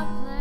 a plan.